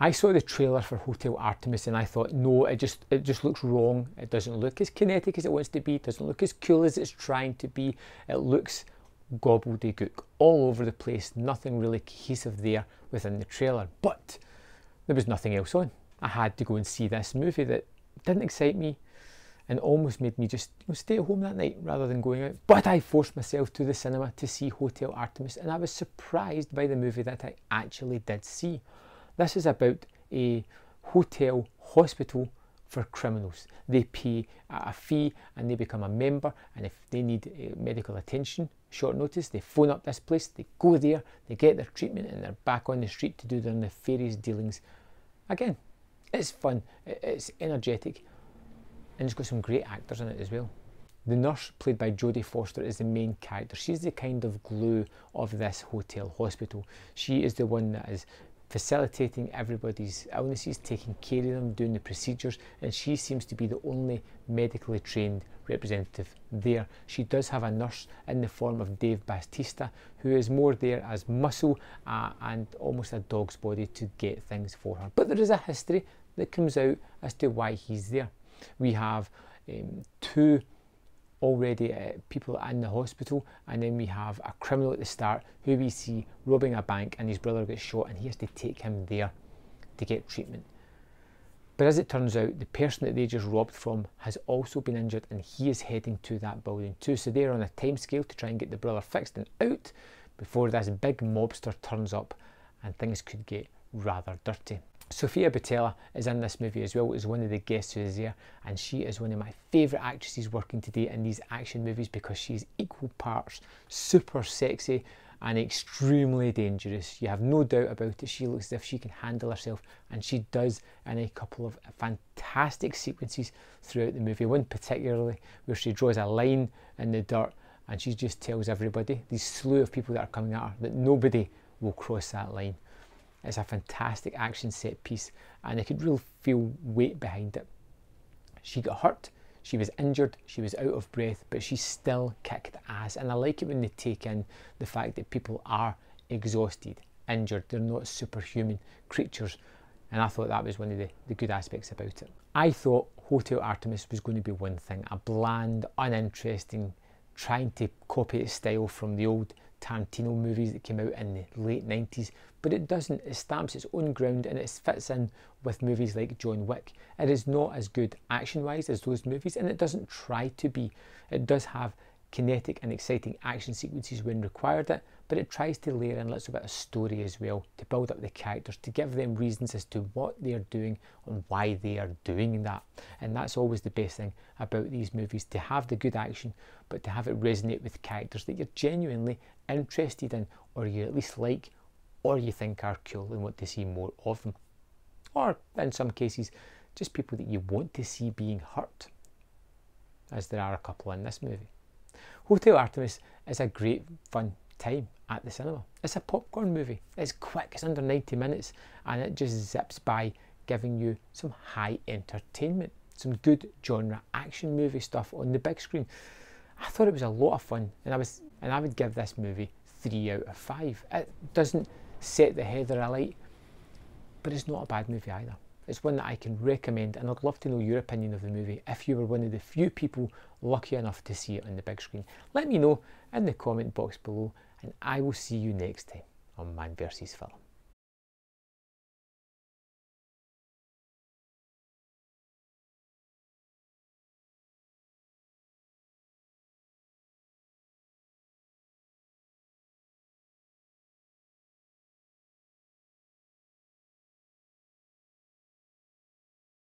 I saw the trailer for Hotel Artemis and I thought, no, it just it just looks wrong. It doesn't look as kinetic as it wants to be. It doesn't look as cool as it's trying to be. It looks gobbledygook all over the place. Nothing really cohesive there within the trailer. But there was nothing else on. I had to go and see this movie that didn't excite me and almost made me just you know, stay at home that night rather than going out. But I forced myself to the cinema to see Hotel Artemis and I was surprised by the movie that I actually did see. This is about a hotel hospital for criminals. They pay a fee and they become a member, and if they need uh, medical attention, short notice, they phone up this place, they go there, they get their treatment, and they're back on the street to do their nefarious dealings. Again, it's fun, it's energetic, and it's got some great actors in it as well. The nurse, played by Jodie Foster, is the main character. She's the kind of glue of this hotel hospital. She is the one that is facilitating everybody's illnesses, taking care of them, doing the procedures, and she seems to be the only medically trained representative there. She does have a nurse in the form of Dave Bautista, who is more there as muscle uh, and almost a dog's body to get things for her. But there is a history that comes out as to why he's there. We have um, two already uh, people in the hospital and then we have a criminal at the start who we see robbing a bank and his brother gets shot and he has to take him there to get treatment. But as it turns out, the person that they just robbed from has also been injured and he is heading to that building too. So they're on a time scale to try and get the brother fixed and out before this big mobster turns up and things could get rather dirty. Sofia Boutella is in this movie as well as one of the guests who is there and she is one of my favourite actresses working today in these action movies because she's equal parts super sexy and extremely dangerous. You have no doubt about it. She looks as if she can handle herself and she does in a couple of fantastic sequences throughout the movie. One particularly where she draws a line in the dirt and she just tells everybody, these slew of people that are coming at her, that nobody will cross that line. It's a fantastic action set piece and I could really feel weight behind it. She got hurt, she was injured, she was out of breath, but she still kicked ass. And I like it when they take in the fact that people are exhausted, injured, they're not superhuman creatures. And I thought that was one of the, the good aspects about it. I thought Hotel Artemis was going to be one thing, a bland, uninteresting, trying to copy its style from the old Tarantino movies that came out in the late 90s, but it doesn't. It stamps its own ground and it fits in with movies like John Wick. It is not as good action wise as those movies and it doesn't try to be. It does have kinetic and exciting action sequences when required it, but it tries to layer in a little bit of story as well to build up the characters, to give them reasons as to what they are doing and why they are doing that. And that's always the best thing about these movies to have the good action, but to have it resonate with characters that you're genuinely interested in, or you at least like, or you think are cool and want to see more of them. Or in some cases, just people that you want to see being hurt, as there are a couple in this movie. Hotel Artemis is a great fun time at the cinema. It's a popcorn movie. It's quick, it's under 90 minutes, and it just zips by giving you some high entertainment, some good genre action movie stuff on the big screen. I thought it was a lot of fun, and I was and I would give this movie three out of five. It doesn't set the heather alight, but it's not a bad movie either. It's one that I can recommend, and I'd love to know your opinion of the movie if you were one of the few people lucky enough to see it on the big screen. Let me know in the comment box below, and I will see you next time on Man vs. Film.